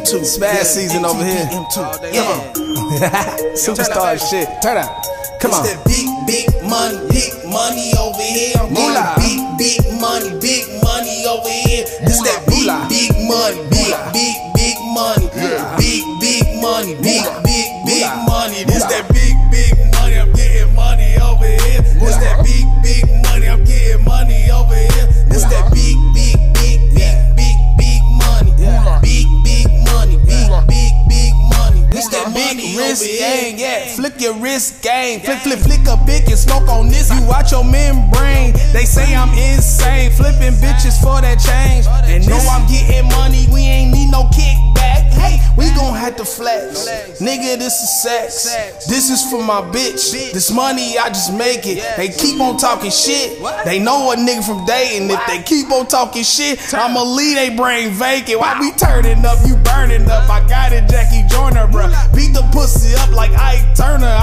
M2. Smash season over here. M2. Yeah. Superstar shit. Turn up. Come on. that big, big money, big money over here. I'm Moolah. big, big money, big money over here. This that big, big money, big, big, big money, big, big money, big, big, big money. This your wrist gang. Flick, flick, flick a big and smoke on this. You watch your membrane. They say I'm insane. Flipping bitches for that change. And know I'm getting money. We ain't need no kickback. Hey, we gon' have to flex. Nigga, this is sex. This is for my bitch. This money, I just make it. They keep on talking shit. They know a nigga from dating. If they keep on talking shit, I'ma leave they brain vacant. Why we turning up? You burning up. I got it, Jackie Joyner, bruh. Beat the pussy up like Ike Turner.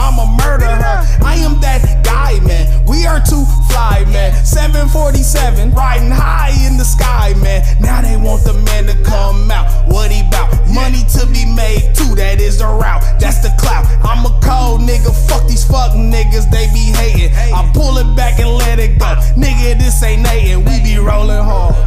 Riding high in the sky, man. Now they want the man to come out. What he bout? Money to be made too. That is the route. That's the clout. I'm a cold nigga. Fuck these fuck niggas. They be hating. I pull it back and let it go. Nigga, this ain't Nathan. We be rolling hard.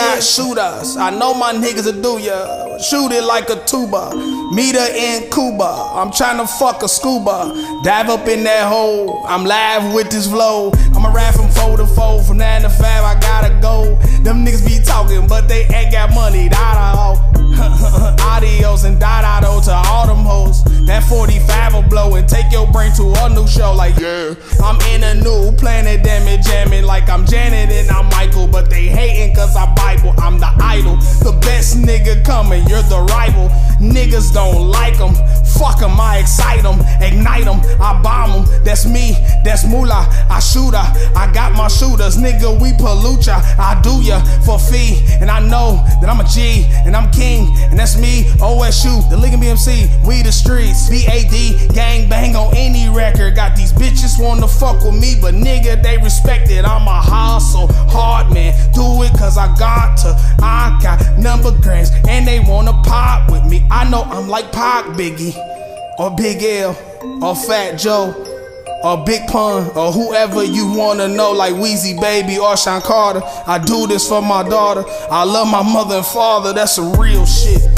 Over I here. I know my niggas will do ya. Shoot it like a tuba. Meet her in Cuba. I'm trying to fuck a scuba. Dive up in that hole. I'm live with this flow. I'ma rap from four to four. From nine to five, I gotta go. Them niggas be talking, but they ain't got money. Da That 45 will blow and take your brain to a new show. Like, yeah, I'm in a new planet, damn it, jamming like I'm Janet and I'm Michael. But they hating cause I Bible, I'm the idol. The best nigga coming, you're the rival. Niggas don't like them. Fuck them, I excite them, ignite them, I bomb them. That's me, that's moolah. I shoot her, I got my shooters. Nigga, we pollute ya. I do ya for fee. And I know that I'm a G and I'm king. And that's me, OSU, the League of BMC. We the streets, BAD, gang bang on any record. Got these bitches wanna fuck with me, but nigga, they respect it. I'm a hustle hard man. Do it cause I got to. I got number grants and they wanna pop with me. I know I'm like Pac Biggie or Big L or Fat Joe or Big Pun or whoever you wanna know, like Weezy Baby or Sean Carter. I do this for my daughter. I love my mother and father, that's some real shit.